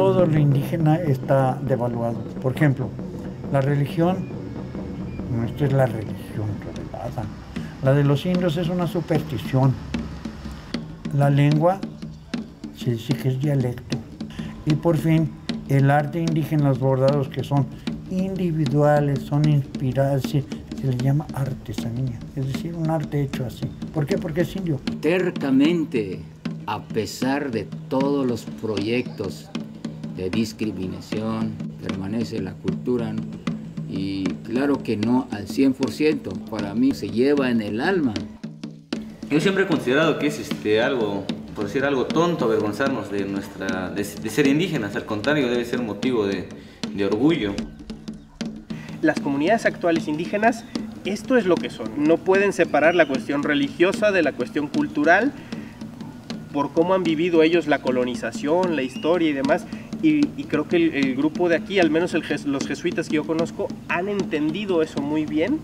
todo lo indígena está devaluado. Por ejemplo, la religión, nuestra es la religión. La de los indios es una superstición. La lengua se dice que es dialecto. Y por fin, el arte indígena, los bordados que son individuales, son inspirados, se, se le llama artesanía, es decir, un arte hecho así. ¿Por qué? Porque es indio. Tercamente, a pesar de todos los proyectos de discriminación, permanece la cultura ¿no? y claro que no al 100%, para mí se lleva en el alma. Yo siempre he considerado que es este, algo, por decir algo tonto, avergonzarnos de, nuestra, de, de ser indígenas, al contrario, debe ser motivo de, de orgullo. Las comunidades actuales indígenas, esto es lo que son. No pueden separar la cuestión religiosa de la cuestión cultural por cómo han vivido ellos la colonización, la historia y demás. Y, y creo que el, el, grupo de aquí, al menos el, los jesuitas que yo conozco, han entendido eso muy bien.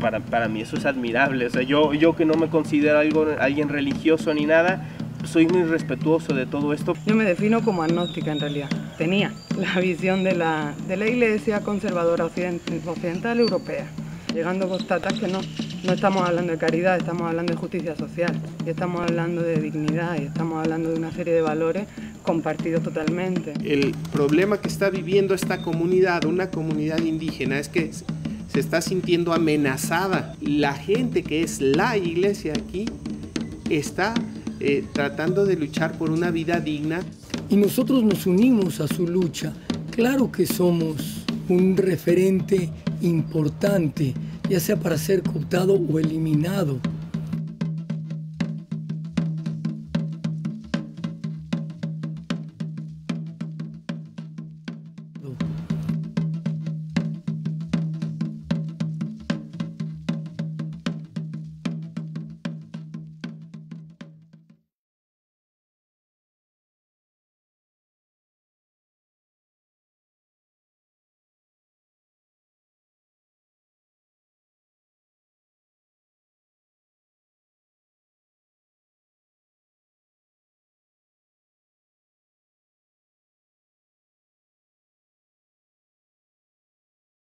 Para, para mí eso es admirable. O sea, yo, yo que no me considero algo, alguien religioso ni nada, soy muy respetuoso de todo esto. Yo me defino como agnóstica en realidad. Tenía la visión de la, de la Iglesia conservadora occidental, occidental europea. Llegando a constatar que no, no estamos hablando de caridad, estamos hablando de justicia social, y estamos hablando de dignidad, y estamos hablando de una serie de valores compartidos totalmente. El problema que está viviendo esta comunidad, una comunidad indígena, es que se está sintiendo amenazada. La gente que es la iglesia aquí está eh, tratando de luchar por una vida digna. Y nosotros nos unimos a su lucha. Claro que somos un referente importante, ya sea para ser cooptado o eliminado.